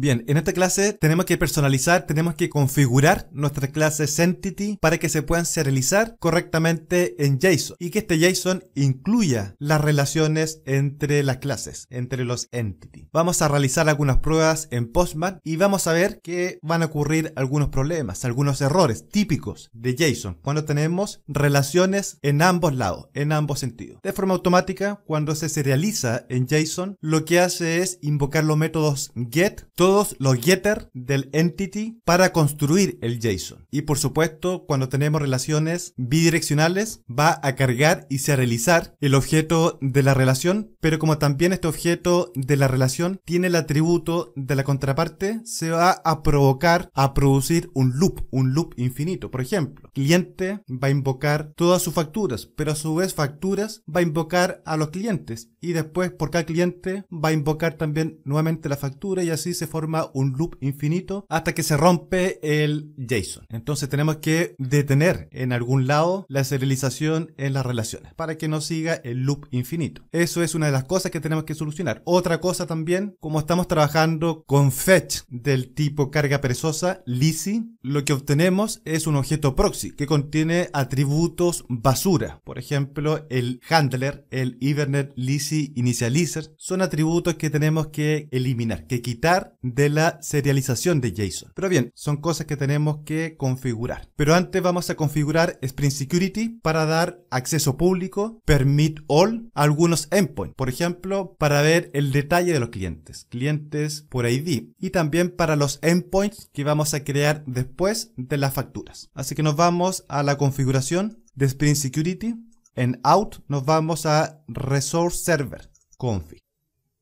Bien, en esta clase tenemos que personalizar, tenemos que configurar nuestras clases Entity para que se puedan serializar correctamente en JSON y que este JSON incluya las relaciones entre las clases, entre los Entity. Vamos a realizar algunas pruebas en Postman y vamos a ver que van a ocurrir algunos problemas, algunos errores típicos de JSON cuando tenemos relaciones en ambos lados, en ambos sentidos. De forma automática, cuando se serializa en JSON, lo que hace es invocar los métodos get, todos los getter del entity para construir el JSON. Y por supuesto, cuando tenemos relaciones bidireccionales, va a cargar y serializar el objeto de la relación, pero como también este objeto de la relación tiene el atributo de la contraparte, se va a provocar a producir un loop, un loop infinito. Por ejemplo, cliente va a invocar todas sus facturas, pero a su vez facturas va a invocar a los clientes y después por cada cliente va a invocar también nuevamente la factura y así se forma un loop infinito hasta que se rompe el JSON. Entonces tenemos que detener en algún lado la serialización en las relaciones para que no siga el loop infinito. Eso es una de las cosas que tenemos que solucionar. Otra cosa también, como estamos trabajando con fetch del tipo carga perezosa, lazy, lo que obtenemos es un objeto proxy que contiene atributos basura. Por ejemplo, el handler, el Ethernet lazy initializer, son atributos que tenemos que eliminar, que quitar de la serialización de JSON. Pero bien, son cosas que tenemos que configurar. Pero antes vamos a configurar Spring Security para dar acceso público, permit all, algunos endpoints. Por ejemplo, para ver el detalle de los clientes, clientes por ID. Y también para los endpoints que vamos a crear después de las facturas. Así que nos vamos a la configuración de Spring Security. En out nos vamos a Resource Server config.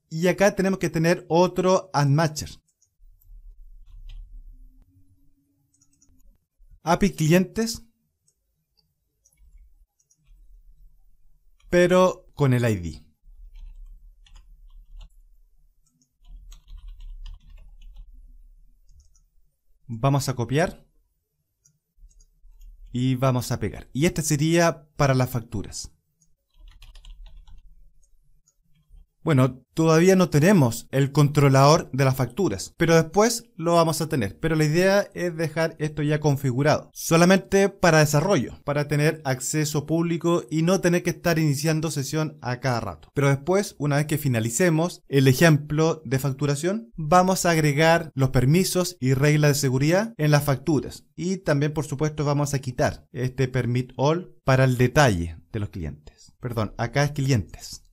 Y acá tenemos que tener otro unmatcher. API clientes. Pero con el ID. Vamos a copiar. Y vamos a pegar. Y este sería para las facturas. Bueno, todavía no tenemos el controlador de las facturas, pero después lo vamos a tener. Pero la idea es dejar esto ya configurado, solamente para desarrollo, para tener acceso público y no tener que estar iniciando sesión a cada rato. Pero después, una vez que finalicemos el ejemplo de facturación, vamos a agregar los permisos y reglas de seguridad en las facturas. Y también, por supuesto, vamos a quitar este permit all para el detalle de los clientes. Perdón, acá es clientes.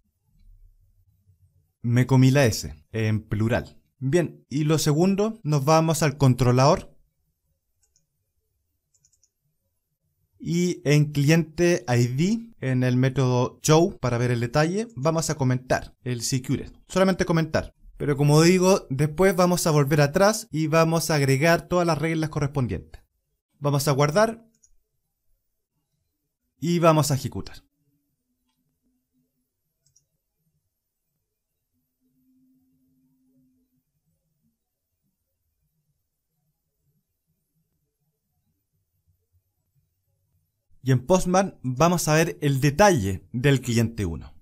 Me comí la S, en plural. Bien, y lo segundo, nos vamos al controlador. Y en cliente ID, en el método show, para ver el detalle, vamos a comentar el secure. Solamente comentar. Pero como digo, después vamos a volver atrás y vamos a agregar todas las reglas correspondientes. Vamos a guardar y vamos a ejecutar. Y en Postman vamos a ver el detalle del cliente 1.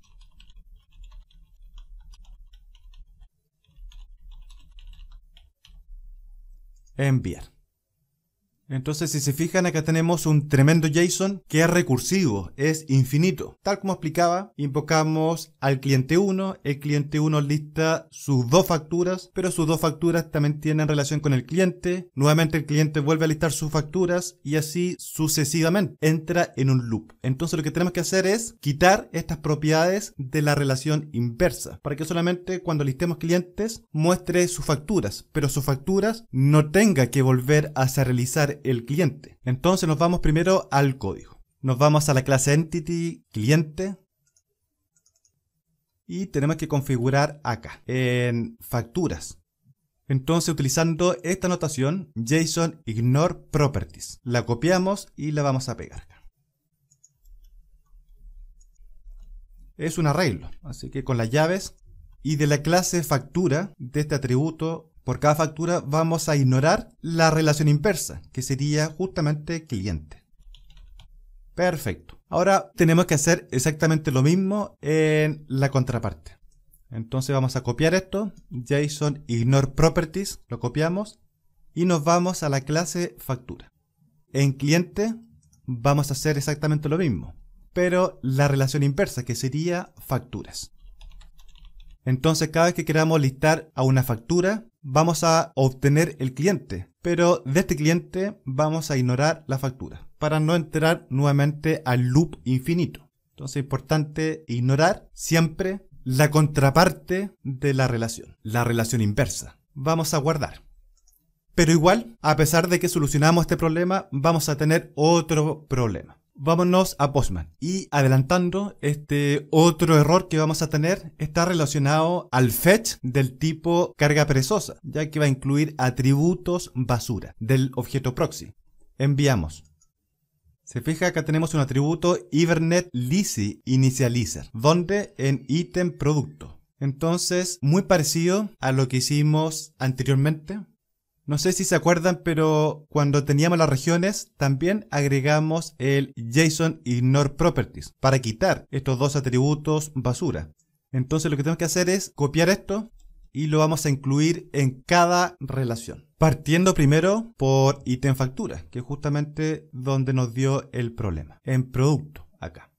Enviar. Entonces, si se fijan, acá tenemos un tremendo JSON que es recursivo, es infinito. Tal como explicaba, invocamos al cliente 1, el cliente 1 lista sus dos facturas, pero sus dos facturas también tienen relación con el cliente. Nuevamente el cliente vuelve a listar sus facturas y así sucesivamente. Entra en un loop. Entonces lo que tenemos que hacer es quitar estas propiedades de la relación inversa, para que solamente cuando listemos clientes muestre sus facturas, pero sus facturas no tenga que volver a realizar el cliente. Entonces nos vamos primero al código. Nos vamos a la clase entity cliente y tenemos que configurar acá en facturas. Entonces utilizando esta notación JSON ignore properties, la copiamos y la vamos a pegar. Es un arreglo, así que con las llaves y de la clase factura de este atributo por cada factura vamos a ignorar la relación inversa, que sería justamente cliente. Perfecto. Ahora tenemos que hacer exactamente lo mismo en la contraparte. Entonces vamos a copiar esto, JSON ignore properties, lo copiamos y nos vamos a la clase factura. En cliente vamos a hacer exactamente lo mismo, pero la relación inversa que sería facturas. Entonces cada vez que queramos listar a una factura, vamos a obtener el cliente, pero de este cliente vamos a ignorar la factura para no entrar nuevamente al loop infinito. Entonces es importante ignorar siempre la contraparte de la relación, la relación inversa. Vamos a guardar. Pero igual, a pesar de que solucionamos este problema, vamos a tener otro problema. Vámonos a Postman. Y adelantando, este otro error que vamos a tener está relacionado al fetch del tipo carga perezosa, ya que va a incluir atributos basura del objeto proxy. Enviamos. Se fija acá tenemos un atributo Ivernet Lisi Initializer, donde en ítem producto. Entonces, muy parecido a lo que hicimos anteriormente. No sé si se acuerdan, pero cuando teníamos las regiones, también agregamos el JSON Ignore Properties para quitar estos dos atributos basura. Entonces lo que tenemos que hacer es copiar esto y lo vamos a incluir en cada relación. Partiendo primero por ítem factura, que es justamente donde nos dio el problema. En producto, acá.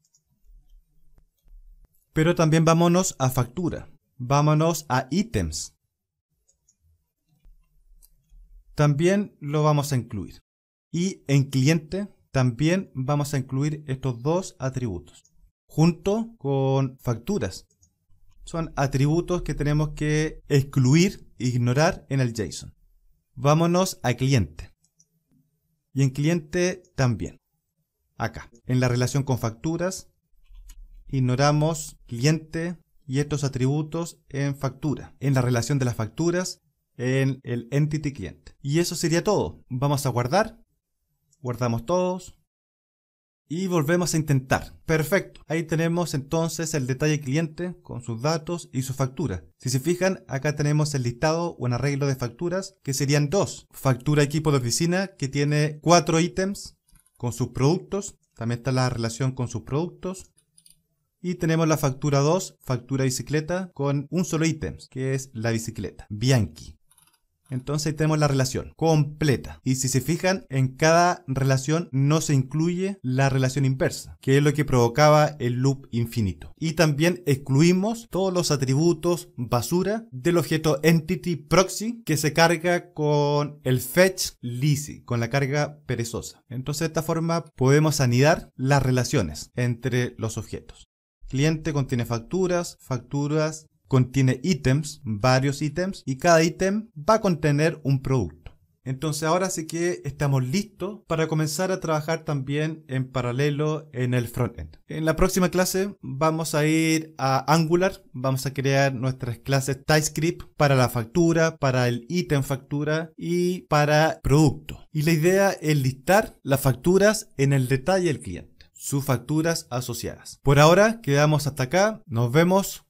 Pero también vámonos a factura. Vámonos a ítems. También lo vamos a incluir. Y en cliente también vamos a incluir estos dos atributos. Junto con facturas, son atributos que tenemos que excluir, ignorar en el JSON. Vámonos a cliente. Y en cliente también. Acá, en la relación con facturas, ignoramos cliente y estos atributos en factura. En la relación de las facturas, en el entity cliente. Y eso sería todo. Vamos a guardar. Guardamos todos y volvemos a intentar. Perfecto. Ahí tenemos entonces el detalle cliente con sus datos y su factura. Si se fijan, acá tenemos el listado o un arreglo de facturas que serían dos. Factura equipo de oficina que tiene cuatro ítems con sus productos. También está la relación con sus productos. Y tenemos la factura 2, factura bicicleta, con un solo ítem, que es la bicicleta, Bianchi. Entonces tenemos la relación completa. Y si se fijan, en cada relación no se incluye la relación inversa, que es lo que provocaba el loop infinito. Y también excluimos todos los atributos basura del objeto entity proxy que se carga con el fetch lazy, con la carga perezosa. Entonces de esta forma podemos anidar las relaciones entre los objetos. Cliente contiene facturas, facturas contiene ítems, varios ítems, y cada ítem va a contener un producto. Entonces ahora sí que estamos listos para comenzar a trabajar también en paralelo en el frontend. En la próxima clase vamos a ir a Angular, vamos a crear nuestras clases TypeScript para la factura, para el ítem factura y para producto. Y la idea es listar las facturas en el detalle del cliente sus facturas asociadas. Por ahora quedamos hasta acá, nos vemos